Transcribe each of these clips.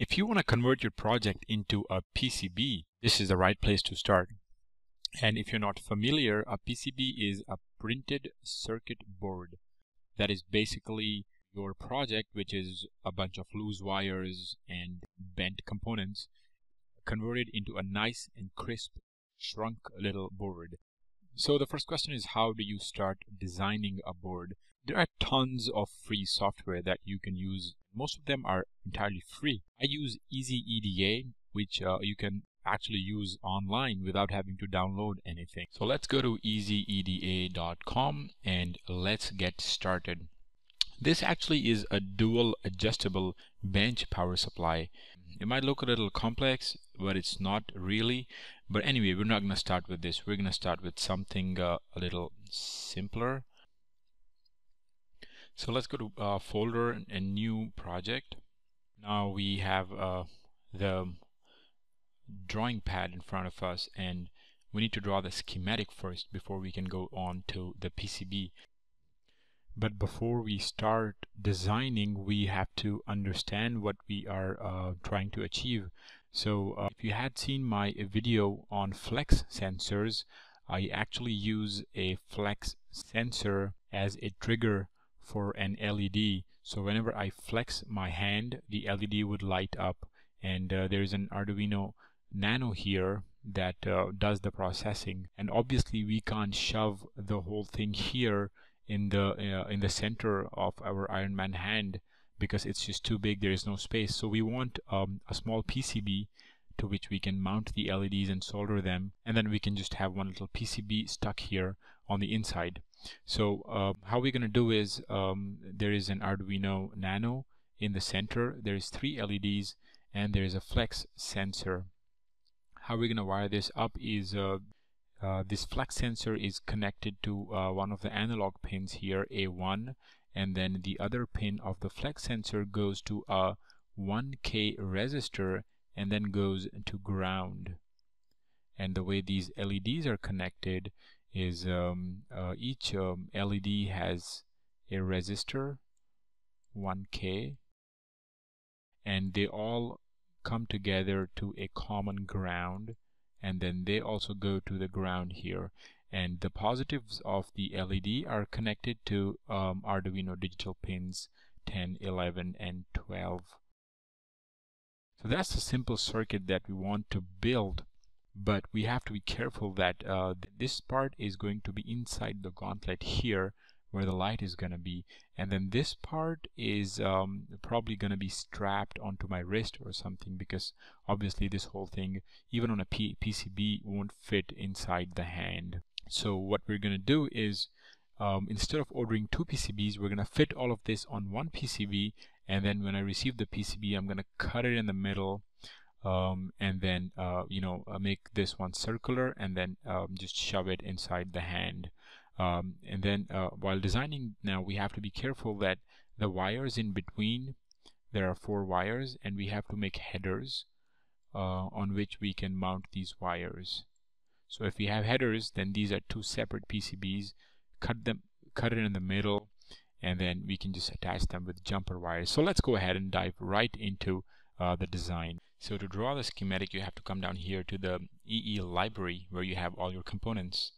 If you want to convert your project into a PCB, this is the right place to start. And if you're not familiar, a PCB is a printed circuit board. That is basically your project, which is a bunch of loose wires and bent components converted into a nice and crisp shrunk little board. So the first question is how do you start designing a board? There are tons of free software that you can use. Most of them are entirely free. I use EasyEDA, which uh, you can actually use online without having to download anything. So let's go to easyeda.com and let's get started. This actually is a dual adjustable bench power supply. It might look a little complex, but it's not really. But anyway, we're not going to start with this. We're going to start with something uh, a little simpler. So let's go to uh, folder and new project. Now we have uh, the drawing pad in front of us and we need to draw the schematic first before we can go on to the PCB. But before we start designing, we have to understand what we are uh, trying to achieve. So uh, if you had seen my video on flex sensors, I actually use a flex sensor as a trigger for an LED. So whenever I flex my hand, the LED would light up. And uh, there is an Arduino Nano here that uh, does the processing. And obviously we can't shove the whole thing here in the uh, in the center of our Iron Man hand because it's just too big there is no space so we want um, a small PCB to which we can mount the LEDs and solder them and then we can just have one little PCB stuck here on the inside so uh, how we're going to do is um, there is an Arduino Nano. In the center there's three LEDs and there's a flex sensor. How we're going to wire this up is uh, uh, this flex sensor is connected to uh, one of the analog pins here A1 and then the other pin of the flex sensor goes to a 1k resistor and then goes to ground. And the way these LEDs are connected is um, uh, each um, LED has a resistor 1k and they all come together to a common ground and then they also go to the ground here and the positives of the LED are connected to um, Arduino digital pins 10, 11 and 12. So that's the simple circuit that we want to build but we have to be careful that uh, this part is going to be inside the gauntlet here where the light is going to be. And then this part is um, probably going to be strapped onto my wrist or something because obviously this whole thing even on a P PCB won't fit inside the hand. So what we're going to do is um, instead of ordering two PCBs we're going to fit all of this on one PCB and then when I receive the PCB I'm going to cut it in the middle um, and then uh, you know uh, make this one circular and then um, just shove it inside the hand. Um, and then uh, while designing now we have to be careful that the wires in between there are four wires and we have to make headers uh, on which we can mount these wires. So if we have headers then these are two separate PCBs cut them cut it in the middle and then we can just attach them with jumper wires. So let's go ahead and dive right into uh, the design. So to draw the schematic you have to come down here to the EE library where you have all your components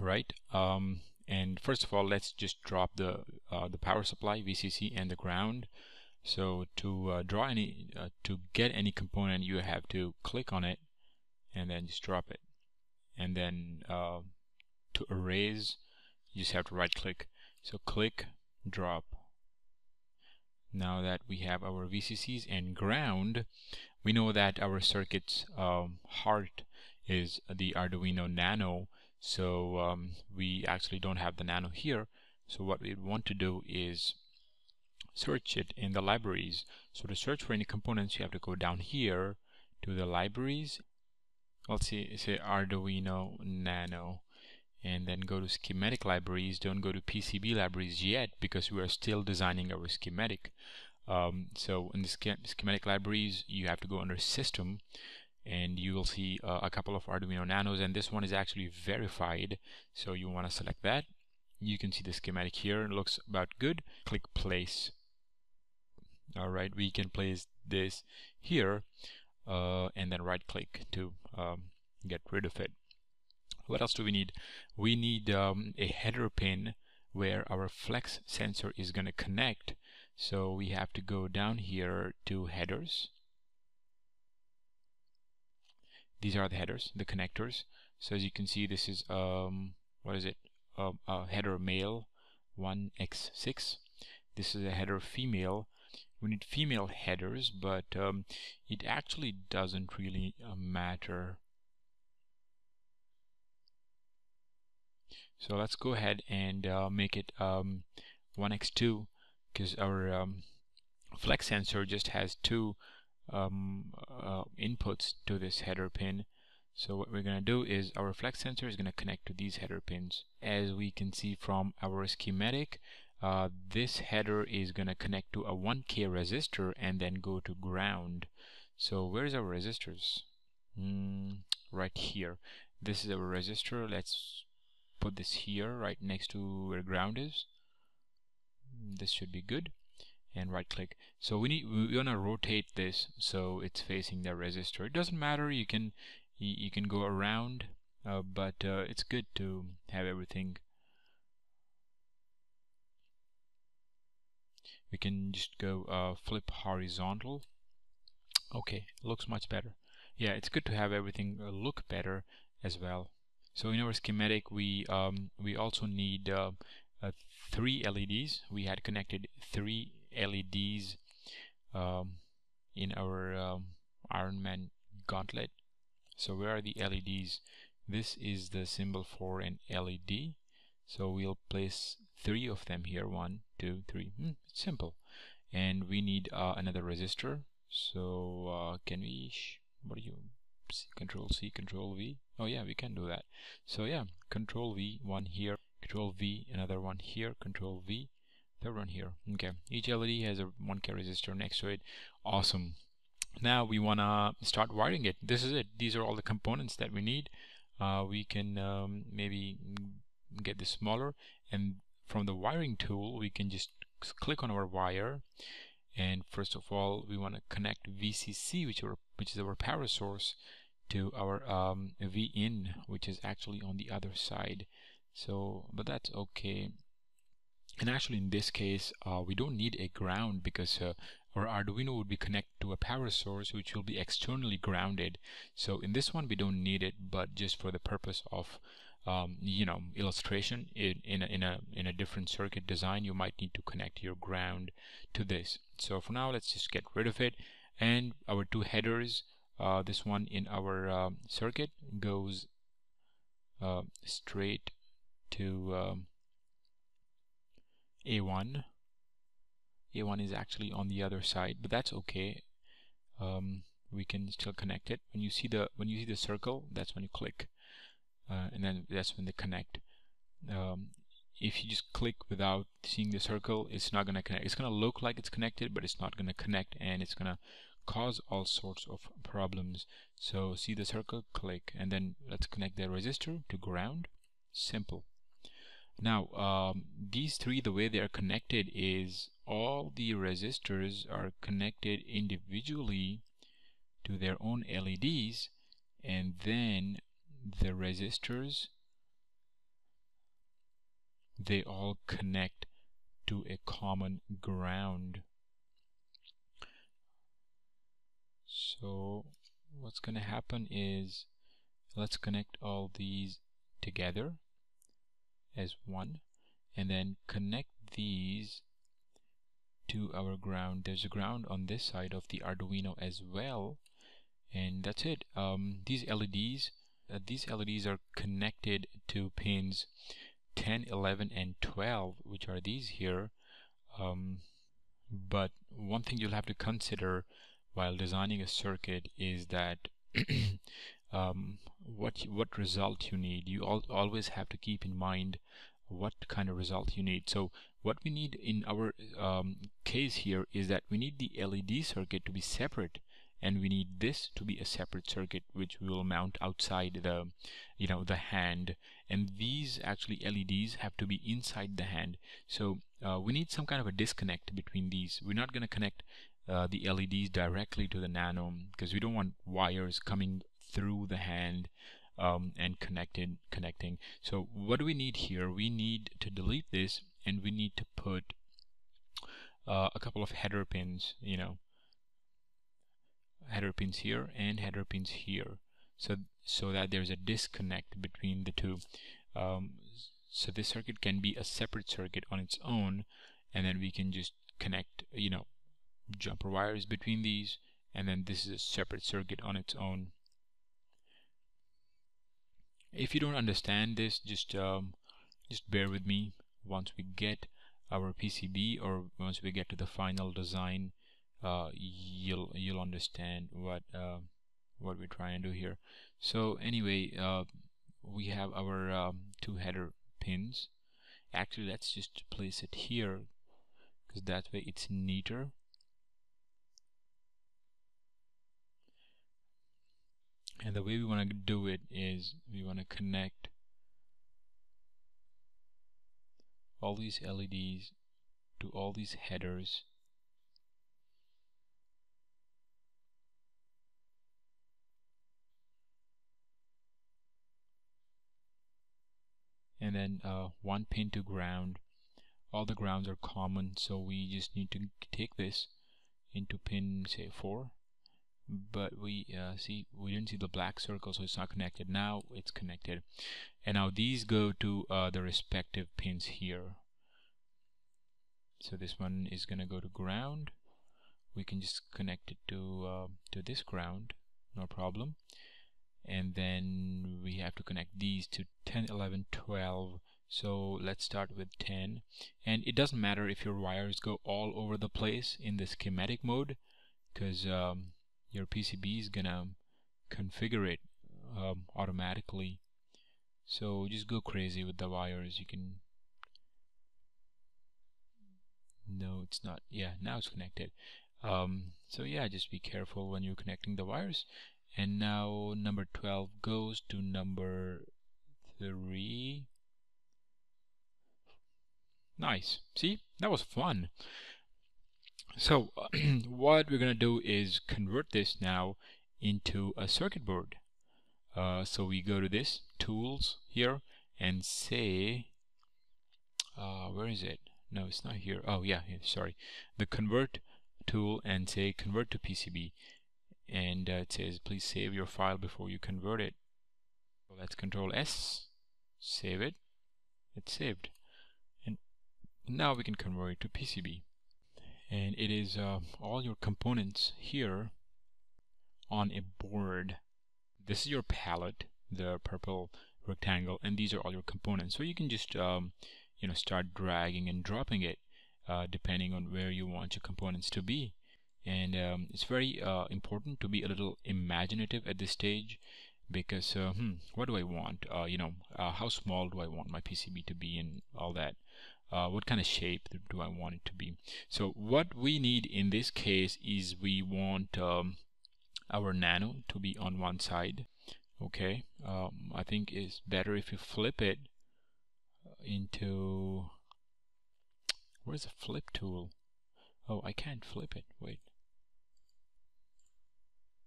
right? Um, and first of all let's just drop the uh, the power supply VCC and the ground. So to uh, draw any uh, to get any component you have to click on it and then just drop it. And then uh, to erase you just have to right click. So click drop now that we have our VCCs and ground we know that our circuit's um, heart is the Arduino Nano. So um, we actually don't have the nano here. So what we want to do is search it in the libraries. So to search for any components you have to go down here to the libraries. Let's see say Arduino Nano and then go to schematic libraries. Don't go to PCB libraries yet because we are still designing our schematic. Um, so in the schematic libraries you have to go under system and you will see uh, a couple of Arduino Nanos and this one is actually verified. So you want to select that. You can see the schematic here. It looks about good. Click place. All right we can place this here uh, and then right click to um, get rid of it what else do we need? We need um, a header pin where our flex sensor is going to connect. So we have to go down here to headers. These are the headers the connectors. So as you can see this is um what is it? Um, a header male 1x6 this is a header female. We need female headers but um, it actually doesn't really uh, matter so let's go ahead and uh, make it um, 1x2 because our um, flex sensor just has two um, uh, inputs to this header pin. So what we're going to do is our flex sensor is going to connect to these header pins. As we can see from our schematic uh, this header is going to connect to a 1k resistor and then go to ground. So where's our resistors? Mm, right here. This is our resistor. Let's put this here right next to where ground is. This should be good. And right click. So we need we want to rotate this so it's facing the resistor. It doesn't matter. You can you, you can go around uh, but uh, it's good to have everything. We can just go uh, flip horizontal. Okay looks much better. Yeah it's good to have everything uh, look better as well so in our schematic we um, we also need uh, uh, three LEDs we had connected three LEDs um, in our um, Ironman gauntlet. So where are the LEDs this is the symbol for an LED so we'll place three of them here. One two three. Hmm, simple. And we need uh, another resistor. So uh, can we what do you C, control C control V oh yeah we can do that. So yeah control V one here control V another one here control V third one here. Okay each LED has a 1k resistor next to it. Awesome. Now we want to start wiring it. This is it. These are all the components that we need. Uh, we can um, maybe get this smaller and from the wiring tool we can just click on our wire. And first of all we want to connect VCC which, are, which is our power source to our um, V in which is actually on the other side. So but that's okay. And actually in this case uh, we don't need a ground because uh, our Arduino would be connected to a power source which will be externally grounded. So in this one we don't need it but just for the purpose of um, you know illustration in, in, a, in a in a different circuit design you might need to connect your ground to this. So for now let's just get rid of it. And our two headers uh, this one in our uh, circuit goes uh, straight to um, A1 A1 is actually on the other side but that's okay. Um, we can still connect it. When you see the when you see the circle that's when you click uh, and then that's when they connect. Um, if you just click without seeing the circle it's not going to connect. It's going to look like it's connected but it's not going to connect and it's going to cause all sorts of problems. So see the circle click and then let's connect the resistor to ground. Simple. Now um, these three the way they are connected is all the resistors are connected individually to their own LEDs and then the resistors they all connect to a common ground so what's going to happen is let's connect all these together as one and then connect these to our ground. There's a ground on this side of the Arduino as well and that's it. Um, these LEDs uh, these LEDs are connected to pins 10, 11 and 12 which are these here. Um, but one thing you'll have to consider while designing a circuit is that um, what what result you need. You al always have to keep in mind what kind of result you need. So what we need in our um, case here is that we need the LED circuit to be separate and we need this to be a separate circuit which we will mount outside the you know the hand. And these actually LEDs have to be inside the hand. So uh, we need some kind of a disconnect between these. We're not going to connect uh, the LEDs directly to the nano because we don't want wires coming through the hand um, and connected connecting. So what do we need here? We need to delete this and we need to put uh, a couple of header pins you know. Header pins here and header pins here so so that there's a disconnect between the two. Um, so this circuit can be a separate circuit on its own and then we can just connect you know jumper wires between these and then this is a separate circuit on its own. If you don't understand this just um, just bear with me. Once we get our PCB or once we get to the final design uh, you'll you'll understand what uh, what we're trying to do here. So anyway uh, we have our um, two header pins. Actually let's just place it here because that way it's neater and the way we want to do it is we want to connect all these LEDs to all these headers. And then uh, one pin to ground. All the grounds are common so we just need to take this into pin say 4 but we uh, see we didn't see the black circle so it's not connected. Now it's connected. And now these go to uh, the respective pins here. So this one is gonna go to ground. We can just connect it to uh, to this ground. No problem. And then we have to connect these to 10 11 12 so let's start with 10 and it doesn't matter if your wires go all over the place in the schematic mode because um, your PCB is gonna configure it um, automatically. So just go crazy with the wires. You can no it's not yeah now it's connected. Um, so yeah just be careful when you're connecting the wires. And now number 12 goes to number 3 nice. See? That was fun so what we're gonna do is convert this now into a circuit board. Uh, so we go to this tools here and say uh, where is it? No it's not here. Oh yeah, yeah sorry. The convert tool and say convert to PCB and uh, it says please save your file before you convert it. So let's control S save it. It's saved. And now we can convert it to PCB and it is uh, all your components here on a board. This is your palette the purple rectangle and these are all your components. So you can just um, you know start dragging and dropping it uh, depending on where you want your components to be. And um, it's very uh, important to be a little imaginative at this stage because uh, hmm, what do I want? Uh, you know uh, how small do I want my PCB to be and all that? Uh, what kind of shape do I want it to be? So what we need in this case is we want um, our nano to be on one side okay? Um, I think it's better if you flip it into where's the flip tool? Oh I can't flip it. Wait.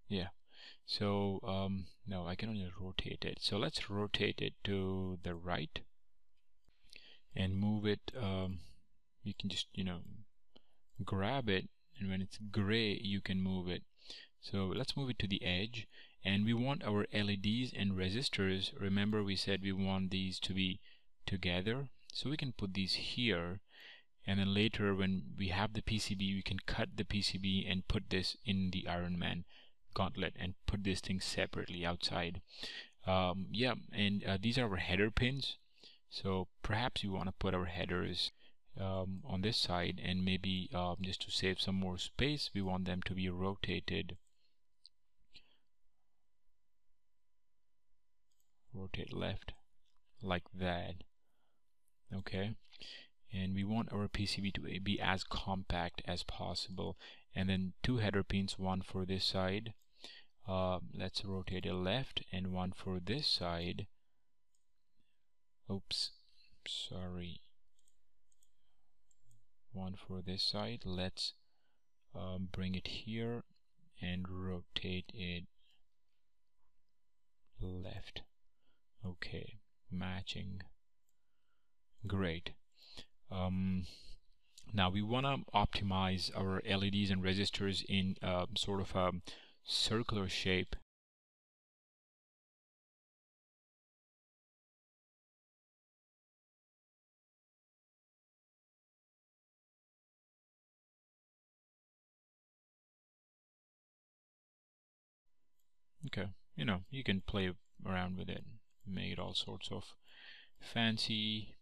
Yeah so um, no I can only rotate it. So let's rotate it to the right and move it um, you can just you know grab it and when it's gray you can move it. So let's move it to the edge and we want our LEDs and resistors. Remember we said we want these to be together? So we can put these here and then later when we have the PCB we can cut the PCB and put this in the Iron Man gauntlet and put this thing separately outside. Um, yeah and uh, these are our header pins. So perhaps we want to put our headers um, on this side and maybe um, just to save some more space we want them to be rotated. Rotate left like that. Okay? And we want our PCB to be as compact as possible. And then two header pins one for this side uh, let's rotate it left and one for this side. Oops sorry. One for this side. Let's um, bring it here and rotate it left. Okay matching. Great. Um, now we want to optimize our LEDs and resistors in uh, sort of a circular shape. Okay you know you can play around with it make all sorts of fancy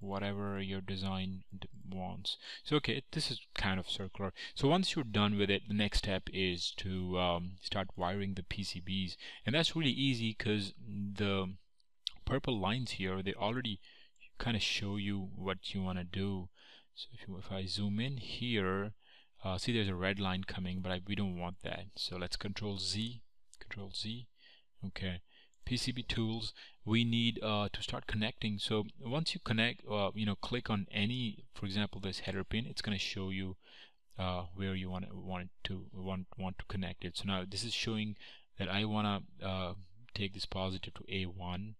whatever your design wants. So okay this is kind of circular. So once you're done with it the next step is to um, start wiring the PCBs and that's really easy because the purple lines here they already kind of show you what you want to do. So if, you, if I zoom in here uh, see there's a red line coming but I, we don't want that. So let's control Z control Z. Okay PCB tools we need uh, to start connecting. So once you connect uh, you know click on any for example this header pin it's going to show you uh, where you want want to want want to connect it. So now this is showing that I want to uh, take this positive to A1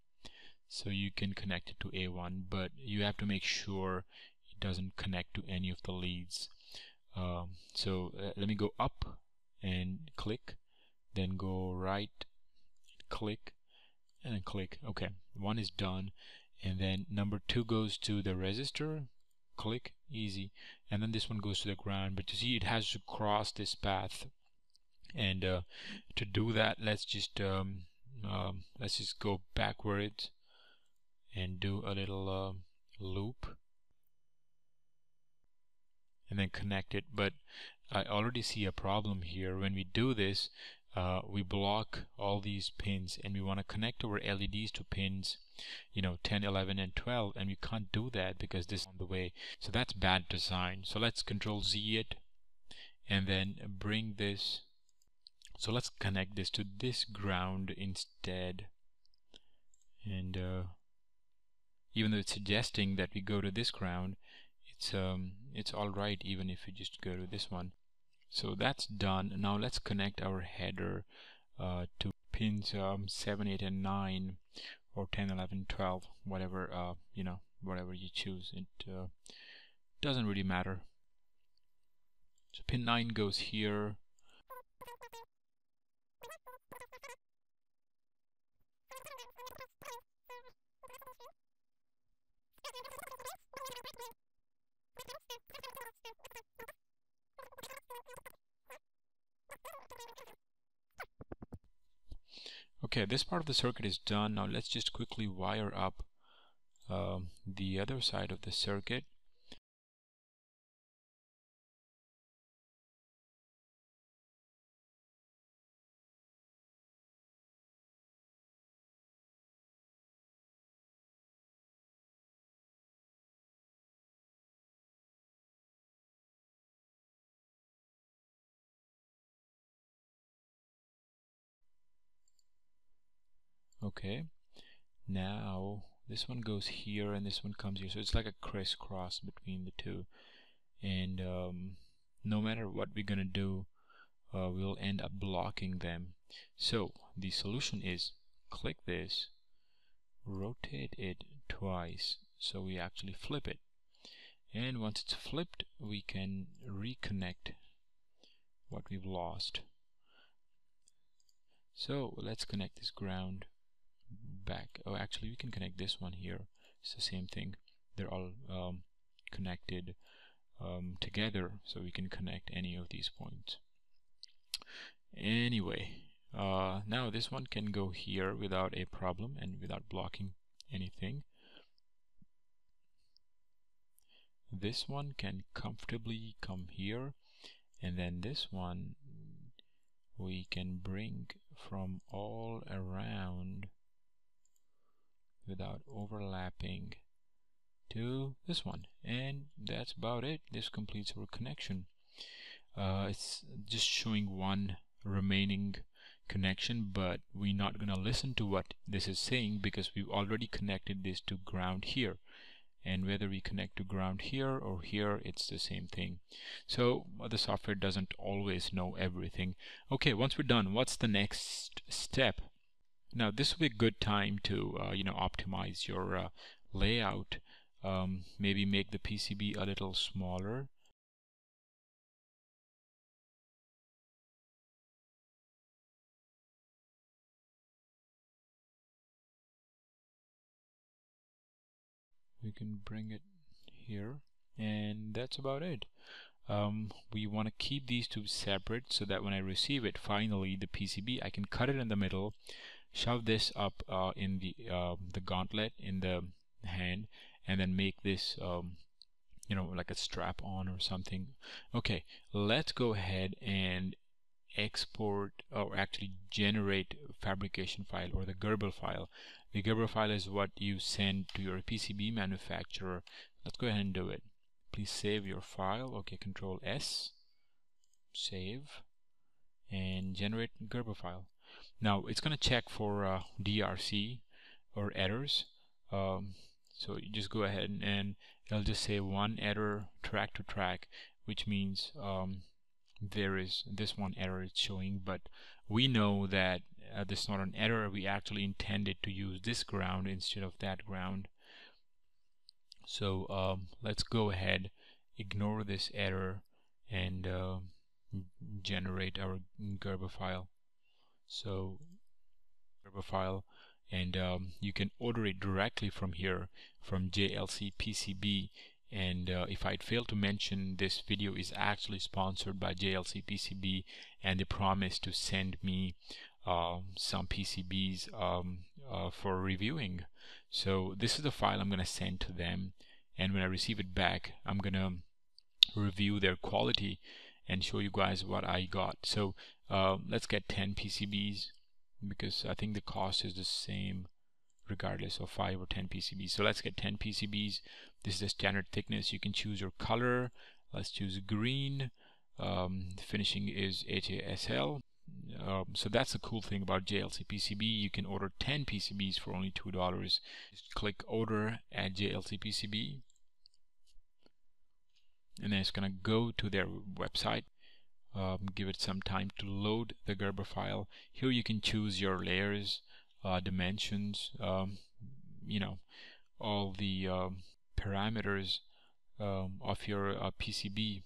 so you can connect it to A1 but you have to make sure it doesn't connect to any of the leads. Um, so uh, let me go up and click then go right click and then click. OK one is done. And then number two goes to the resistor click easy. And then this one goes to the ground. But you see it has to cross this path. And uh, to do that let's just um, um, let's just go backwards and do a little uh, loop. And then connect it. But I already see a problem here. When we do this uh, we block all these pins and we want to connect our LEDs to pins you know 10 11 and 12 and we can't do that because this is on the way. So that's bad design. So let's control Z it and then bring this. So let's connect this to this ground instead. And uh, even though it's suggesting that we go to this ground it's um it's alright even if we just go to this one so that's done. Now let's connect our header uh, to pins um, 7 8 and 9 or 10 11 12 whatever uh, you know whatever you choose. It uh, doesn't really matter. So pin 9 goes here Okay, this part of the circuit is done. Now let's just quickly wire up um, the other side of the circuit. Okay. Now this one goes here and this one comes here. So it's like a crisscross between the two. And um, no matter what we're gonna do uh, we'll end up blocking them. So the solution is click this rotate it twice. So we actually flip it. And once it's flipped we can reconnect what we've lost. So let's connect this ground back. Oh actually we can connect this one here. It's the same thing. They're all um, connected um, together so we can connect any of these points. Anyway uh, now this one can go here without a problem and without blocking anything. This one can comfortably come here and then this one we can bring from all around without overlapping to this one. And that's about it. This completes our connection. Uh, it's just showing one remaining connection but we're not going to listen to what this is saying because we've already connected this to ground here. And whether we connect to ground here or here it's the same thing. So the software doesn't always know everything. Okay once we're done what's the next step now this will be a good time to uh, you know optimize your uh, layout. Um, maybe make the PCB a little smaller. We can bring it here and that's about it. Um, we want to keep these two separate so that when I receive it finally the PCB I can cut it in the middle shove this up uh, in the uh, the gauntlet in the hand and then make this um, you know like a strap on or something okay let's go ahead and export or actually generate fabrication file or the Gerber file the Gerber file is what you send to your PCB manufacturer. Let's go ahead and do it. Please save your file. Okay, Control S, save, and generate Gerber file. Now it's going to check for uh, DRC or errors. Um, so you just go ahead and, and, it'll just say one error track to track, which means um, there is this one error it's showing, but we know that uh, this is not an error. We actually intended to use this ground instead of that ground. So um, let's go ahead ignore this error and uh, generate our Gerber file so file and um, you can order it directly from here from JLC PCB and uh, if I'd failed to mention this video is actually sponsored by JLC PCB and they promised to send me uh, some PCBs um, uh, for reviewing. So this is the file I'm going to send to them and when I receive it back I'm going to review their quality and show you guys what I got. So uh, let's get 10 PCBs because I think the cost is the same regardless of 5 or 10 PCBs. So let's get 10 PCBs. This is the standard thickness. You can choose your color. Let's choose green. Um, the finishing is HASL. Um, so that's the cool thing about JLC PCB. You can order 10 PCBs for only $2. Just click order at JLC PCB. And then it's going to go to their website. Um, give it some time to load the Gerber file. Here you can choose your layers, uh, dimensions, um, you know, all the um, parameters um, of your uh, PCB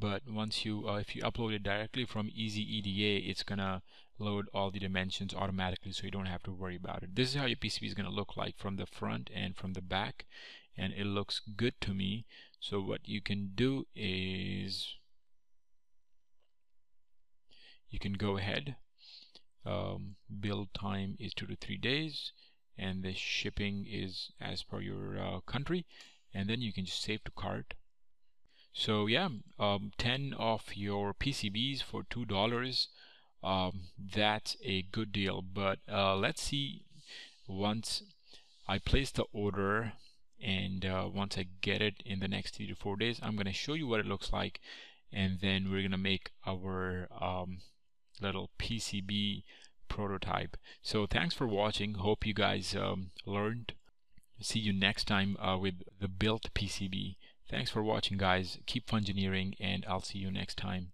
but once you uh, if you upload it directly from EasyEDA it's gonna load all the dimensions automatically so you don't have to worry about it. This is how your PCB is gonna look like from the front and from the back and it looks good to me. So what you can do is you can go ahead um, build time is two to three days and the shipping is as per your uh, country and then you can just save to cart so yeah, um, 10 of your PCBs for $2. Um, that's a good deal. But uh, let's see once I place the order and uh, once I get it in the next three to four days, I'm going to show you what it looks like. And then we're going to make our um, little PCB prototype. So thanks for watching. Hope you guys um, learned. See you next time uh, with the built PCB. Thanks for watching guys. Keep fungineering and I'll see you next time.